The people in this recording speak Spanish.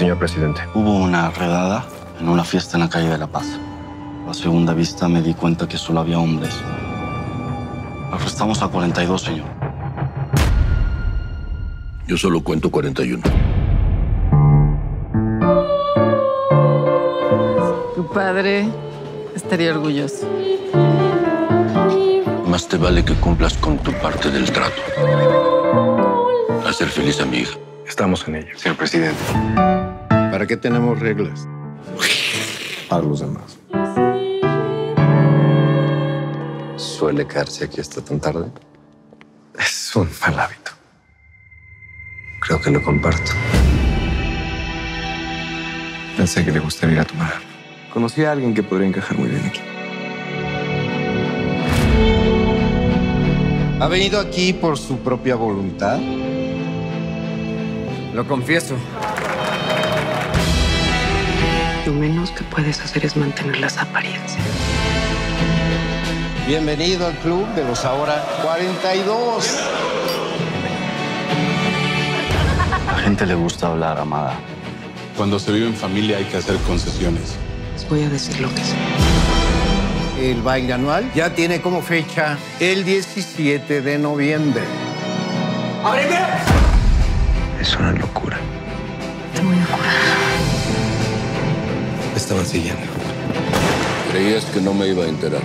Señor presidente. Hubo una redada en una fiesta en la calle de La Paz. A segunda vista me di cuenta que solo había hombres. Arrestamos a 42, señor. Yo solo cuento 41. Tu padre estaría orgulloso. Más te vale que cumplas con tu parte del trato. Hacer feliz a mi hija. Estamos en ello. Señor presidente. ¿Para qué tenemos reglas? Para los demás. ¿Suele quedarse aquí hasta tan tarde? Es un mal hábito. Creo que lo comparto. Pensé que le gustaría ir a tomar. Conocí a alguien que podría encajar muy bien aquí. ¿Ha venido aquí por su propia voluntad? Lo confieso. Lo menos que puedes hacer es mantener las apariencias. Bienvenido al club de los ahora 42. A la gente le gusta hablar, Amada. Cuando se vive en familia hay que hacer concesiones. Les voy a decir lo que sé. El baile anual ya tiene como fecha el 17 de noviembre. Es una locura. Te voy a curar. Me estaban siguiendo. Creías que no me iba a enterar.